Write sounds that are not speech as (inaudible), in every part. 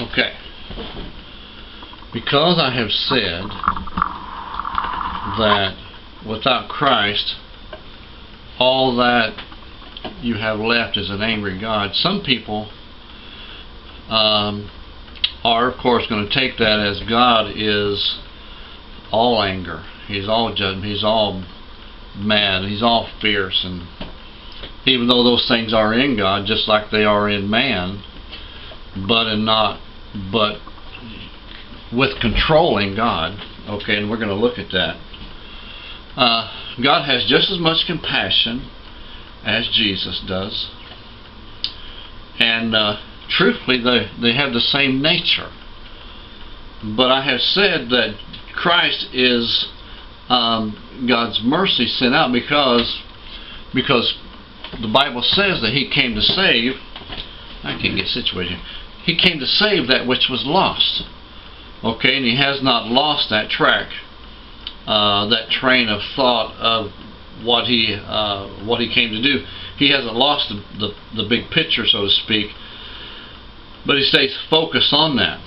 Okay. Because I have said that without Christ, all that you have left is an angry God, some people um, are, of course, going to take that as God is all anger. He's all judgment. He's all mad. He's all fierce. And even though those things are in God, just like they are in man, but in not, but with controlling God. Okay, and we're going to look at that. Uh, God has just as much compassion as Jesus does. And uh, truthfully, they, they have the same nature. But I have said that Christ is um, God's mercy sent out because because the Bible says that He came to save. I can't get situated. He came to save that which was lost. Okay, and He has not lost that track, uh, that train of thought of what He uh, what He came to do. He hasn't lost the, the the big picture, so to speak but he stays focused on that.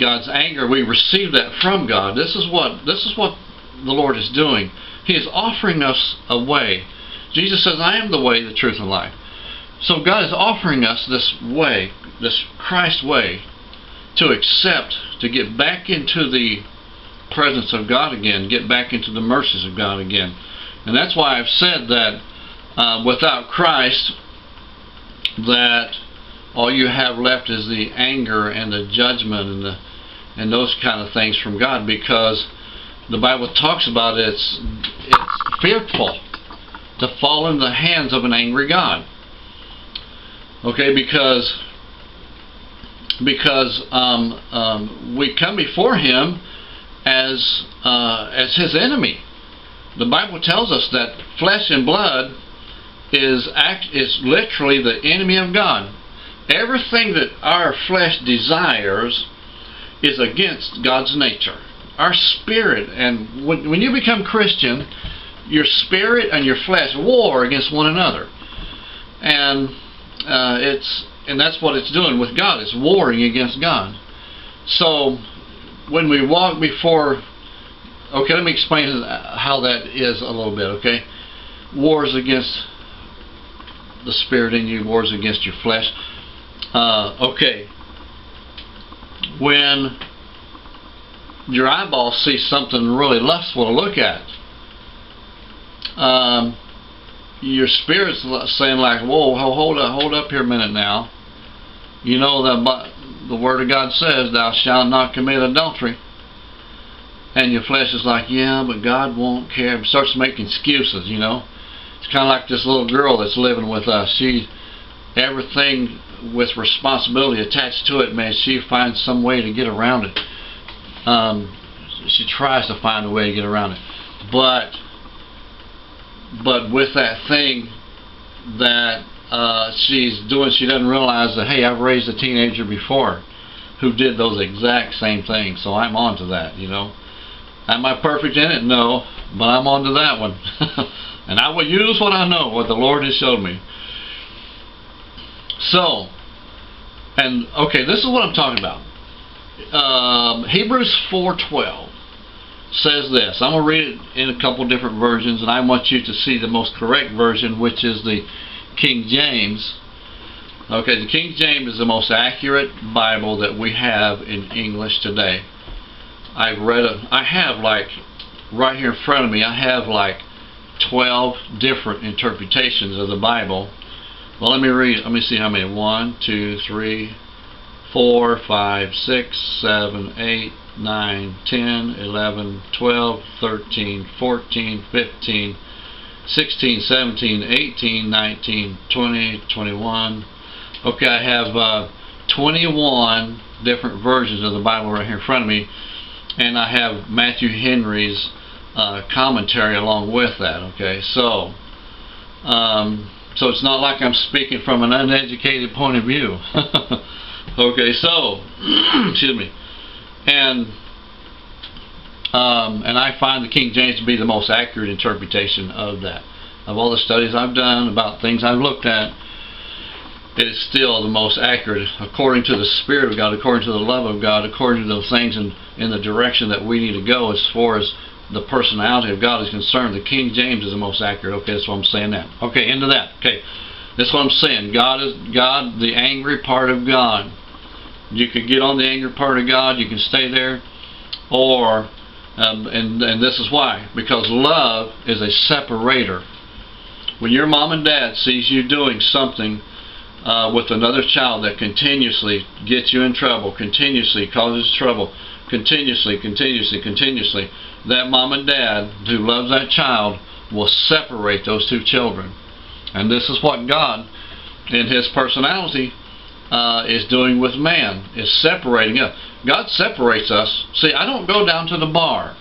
God's anger, we receive that from God. This is what this is what the Lord is doing. He is offering us a way. Jesus says, I am the way, the truth, and life. So God is offering us this way, this Christ way, to accept, to get back into the presence of God again, get back into the mercies of God again. And that's why I've said that uh, without Christ, that all you have left is the anger and the judgment and the and those kind of things from God because the Bible talks about it's it's fearful to fall in the hands of an angry God. Okay, because because um, um, we come before Him as uh, as His enemy. The Bible tells us that flesh and blood is act is literally the enemy of God everything that our flesh desires is against God's nature. Our spirit, and when, when you become Christian, your spirit and your flesh war against one another. And uh, it's and that's what it's doing with God. It's warring against God. So when we walk before, okay, let me explain how that is a little bit. Okay, wars against the spirit in you, wars against your flesh. Uh, okay. When your eyeball sees something really lustful to look at, um, your spirit's saying like, "Whoa, hold up, hold up here a minute now." You know that the Word of God says, "Thou shalt not commit adultery." And your flesh is like, "Yeah, but God won't care." It starts making excuses. You know, it's kind of like this little girl that's living with us. She everything with responsibility attached to it, man, she finds some way to get around it. Um, she tries to find a way to get around it, but but with that thing that uh, she's doing, she doesn't realize that hey, I've raised a teenager before who did those exact same things, so I'm on to that, you know. Am I perfect in it? No, but I'm on to that one, (laughs) and I will use what I know, what the Lord has showed me. So, and okay, this is what I'm talking about. Um, Hebrews 4:12 says this. I'm going to read it in a couple different versions, and I want you to see the most correct version, which is the King James. Okay, the King James is the most accurate Bible that we have in English today. I've read a, I have like right here in front of me. I have like 12 different interpretations of the Bible well, let me read. Let me see how many. One, two, three, four, five, six, seven, eight, nine, ten, eleven, twelve, thirteen, fourteen, fifteen, sixteen, seventeen, eighteen, nineteen, twenty, twenty-one. Okay, I have uh, 21 different versions of the Bible right here in front of me, and I have Matthew Henry's uh, commentary along with that. Okay, so. Um, so it's not like I'm speaking from an uneducated point of view. (laughs) okay, so, (clears throat) excuse me. And um, and I find the King James to be the most accurate interpretation of that. Of all the studies I've done about things I've looked at, it is still the most accurate according to the Spirit of God, according to the love of God, according to those things in, in the direction that we need to go as far as the personality of God is concerned. The King James is the most accurate. Okay, that's what I'm saying now. Okay, into that. Okay. That's what I'm saying. God is God, the angry part of God. You could get on the angry part of God, you can stay there, or um, and and this is why because love is a separator. When your mom and dad sees you doing something uh, with another child that continuously gets you in trouble, continuously causes trouble, continuously, continuously, continuously, that mom and dad who loves that child will separate those two children. And this is what God, in His personality, uh, is doing with man, is separating us. God separates us. See, I don't go down to the bar.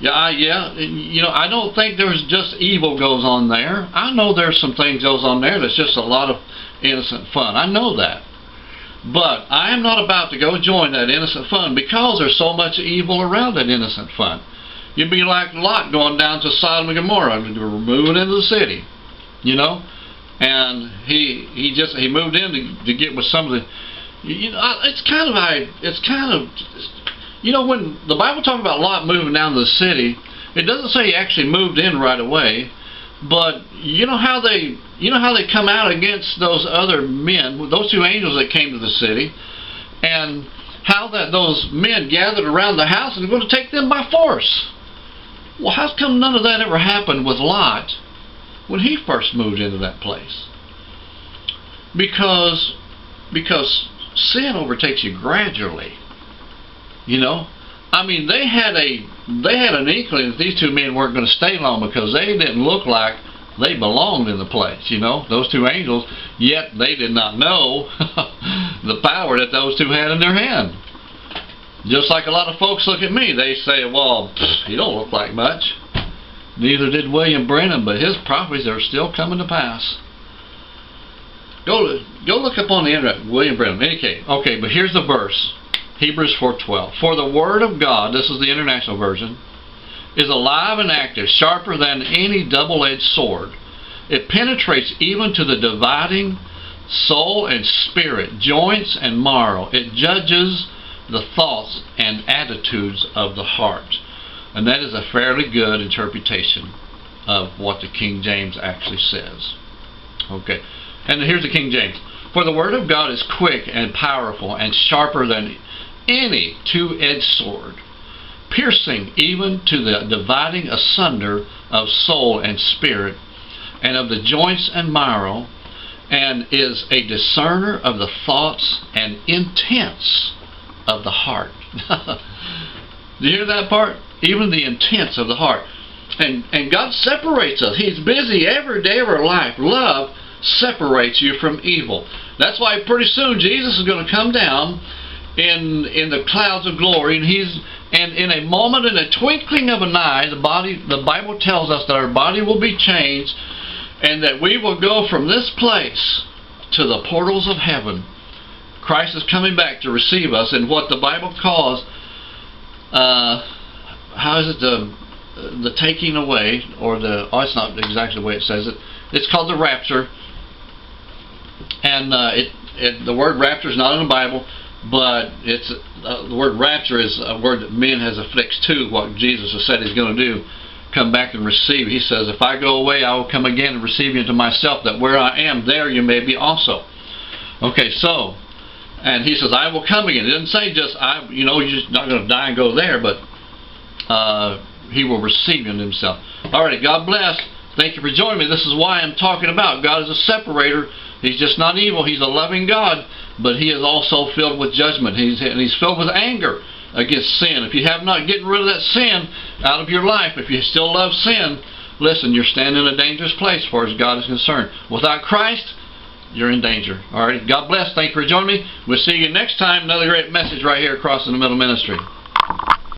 Yeah, I, yeah, you know, I don't think there's just evil goes on there. I know there's some things goes on there that's just a lot of innocent fun. I know that. But I am not about to go join that innocent fun because there's so much evil around that innocent fun. You'd be like Lot going down to Sodom and Gomorrah, moving into the city, you know. And he he just he moved in to, to get with some of the, you know, it's kind of I it's kind of, you know, when the Bible talks about Lot moving down to the city, it doesn't say he actually moved in right away, but you know how they you know how they come out against those other men, those two angels that came to the city, and how that those men gathered around the house and were going to take them by force. Well, how come none of that ever happened with Lot when he first moved into that place? Because because sin overtakes you gradually. You know, I mean, they had a they had an inkling that these two men weren't going to stay long because they didn't look like they belonged in the place. You know, those two angels. Yet they did not know (laughs) the power that those two had in their hand. Just like a lot of folks look at me, they say, well, pff, he don't look like much. Neither did William Branham, but his prophecies are still coming to pass. Go go look up on the internet, William Branham. Any case, okay, but here's the verse, Hebrews 4:12. For the word of God, this is the international version, is alive and active, sharper than any double-edged sword. It penetrates even to the dividing soul and spirit, joints and marrow. It judges the thoughts and attitudes of the heart. And that is a fairly good interpretation of what the King James actually says. Okay. And here's the King James. For the word of God is quick and powerful and sharper than any two-edged sword, piercing even to the dividing asunder of soul and spirit, and of the joints and marrow, and is a discerner of the thoughts and intents of the heart. (laughs) Do you hear that part? Even the intents of the heart. And and God separates us. He's busy every day of our life. Love separates you from evil. That's why pretty soon Jesus is going to come down in in the clouds of glory and he's and in a moment in a twinkling of an eye the body the Bible tells us that our body will be changed and that we will go from this place to the portals of heaven Christ is coming back to receive us in what the Bible calls, uh, how is it the the taking away or the oh it's not exactly the way it says it. It's called the rapture, and uh, it, it the word rapture is not in the Bible, but it's uh, the word rapture is a word that men has affixed to what Jesus has said He's going to do. Come back and receive. He says, If I go away, I will come again and receive you into myself, that where I am, there you may be also. Okay, so and he says, I will come again. It doesn't say just, I, you know, you're just not going to die and go there, but uh, he will receive in himself. All right, God bless. Thank you for joining me. This is why I'm talking about. God is a separator. He's just not evil. He's a loving God, but he is also filled with judgment. He's, and he's filled with anger against sin. If you have not gotten rid of that sin out of your life, if you still love sin, listen, you're standing in a dangerous place as far as God is concerned. Without Christ, you're in danger. All right. God bless. Thank you for joining me. We'll see you next time. Another great message right here across in the middle ministry.